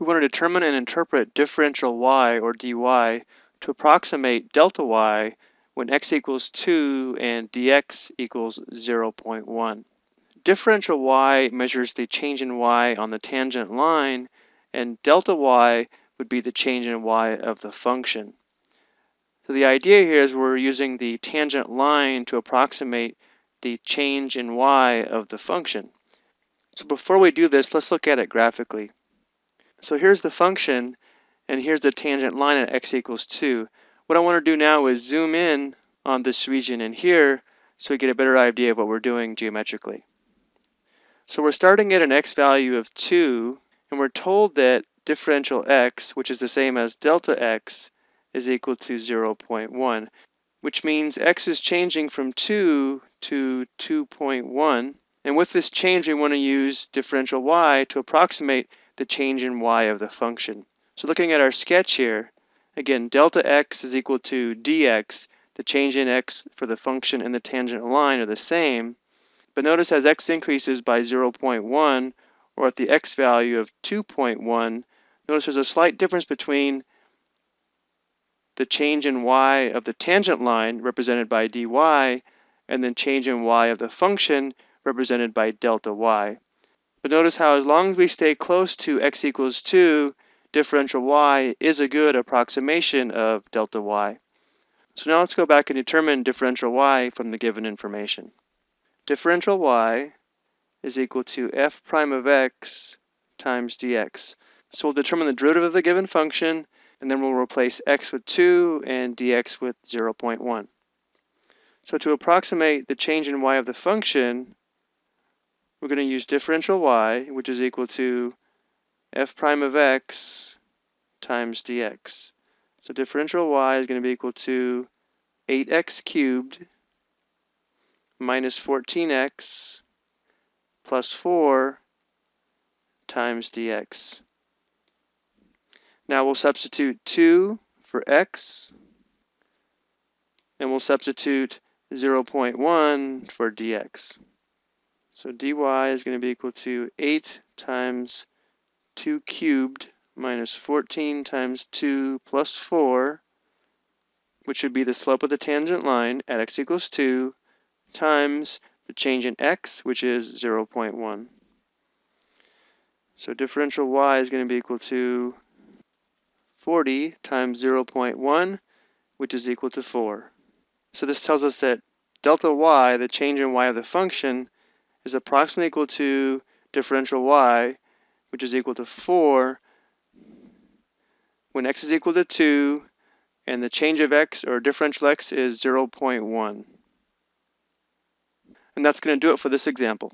We want to determine and interpret differential y or dy to approximate delta y when x equals 2 and dx equals 0.1. Differential y measures the change in y on the tangent line, and delta y would be the change in y of the function. So the idea here is we're using the tangent line to approximate the change in y of the function. So before we do this, let's look at it graphically. So here's the function, and here's the tangent line at x equals 2. What I want to do now is zoom in on this region in here so we get a better idea of what we're doing geometrically. So we're starting at an x value of 2, and we're told that differential x, which is the same as delta x, is equal to 0.1, which means x is changing from 2 to 2.1. And with this change, we want to use differential y to approximate the change in y of the function. So looking at our sketch here, again, delta x is equal to dx. The change in x for the function and the tangent line are the same. But notice as x increases by 0.1, or at the x value of 2.1, notice there's a slight difference between the change in y of the tangent line, represented by dy, and then change in y of the function, represented by delta y. But notice how as long as we stay close to x equals 2, differential y is a good approximation of delta y. So now let's go back and determine differential y from the given information. Differential y is equal to f prime of x times dx. So we'll determine the derivative of the given function, and then we'll replace x with 2 and dx with 0.1. So to approximate the change in y of the function, we're going to use differential y, which is equal to f prime of x times dx. So differential y is going to be equal to 8x cubed minus 14x plus 4 times dx. Now we'll substitute 2 for x, and we'll substitute 0.1 for dx. So dy is going to be equal to 8 times 2 cubed minus 14 times 2 plus 4, which would be the slope of the tangent line at x equals 2, times the change in x, which is 0.1. So differential y is going to be equal to 40 times 0.1, which is equal to 4. So this tells us that delta y, the change in y of the function, is approximately equal to differential y, which is equal to 4 when x is equal to 2 and the change of x or differential x is 0.1. And that's going to do it for this example.